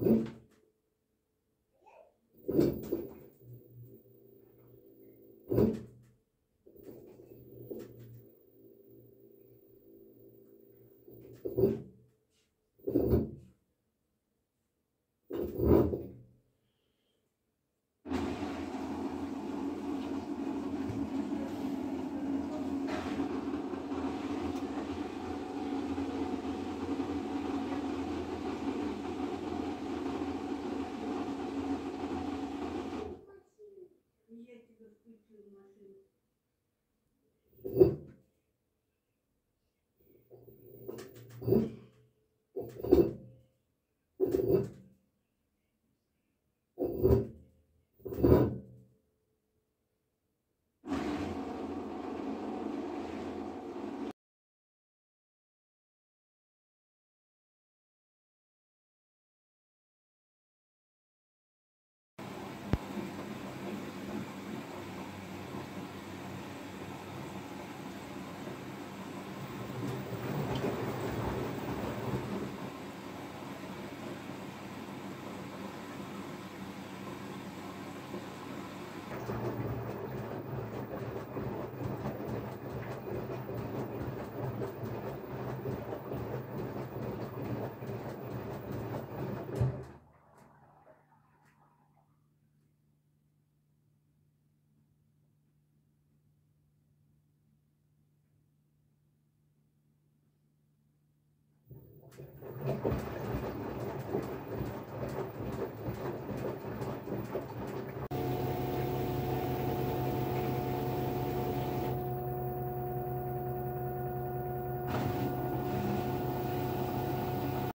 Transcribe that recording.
Mm-hmm. Mm-hmm.